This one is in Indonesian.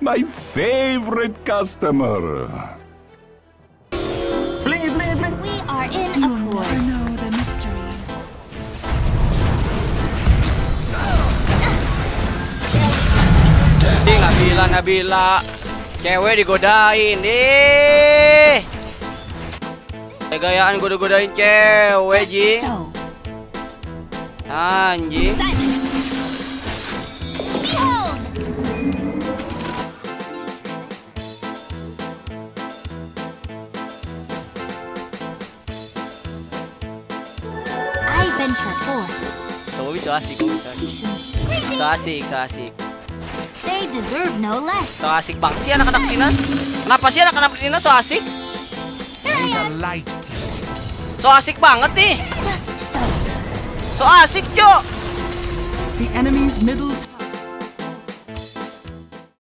My favorite customer. Blingy, blingy, blingy. We are in You a never know the mysteries. Ih, Nabila, Nabila. Cewek digodain, ih. Gayaan goda-godain cewek, Just Ji. Anjing. I venture forth. So, so asik, so asik. So asik, so asik. They deserve no less. So asik banget sih anak-anak dinas. Kenapa sih anak-anak dinas so asik? So asik banget nih. So asik, Cok. The enemy's middle tower